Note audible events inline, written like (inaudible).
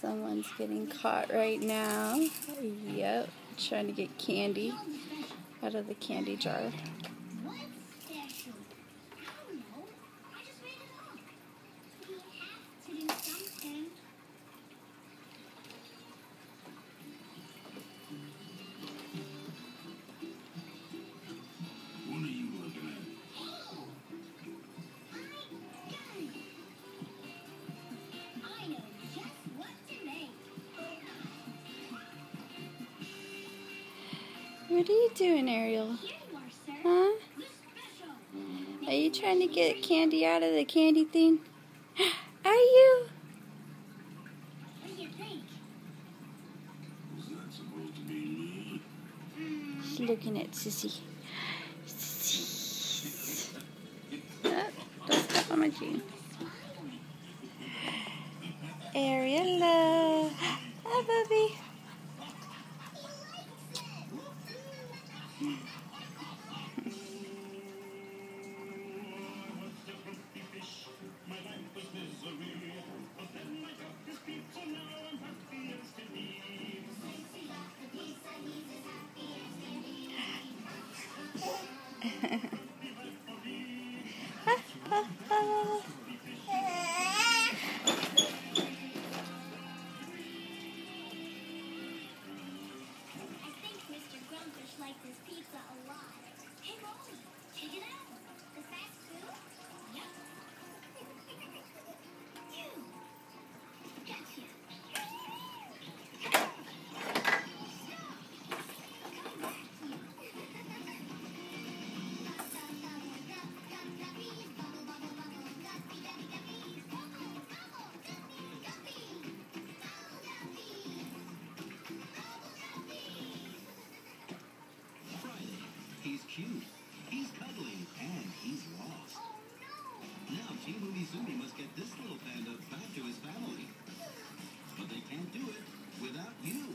Someone's getting caught right now. Yep, trying to get candy out of the candy jar. What are you doing, Ariel? Huh? Are you trying to get candy out of the candy thing? (gasps) Are you? She's looking at Sissy. Sissy. Oh, don't step on my jeans. Ariel. Hi, Bubby. Like this pizza a lot. Cute, he's cuddling, and he's lost. Now Team Umizoomi must get this little panda back to his family. But they can't do it without you.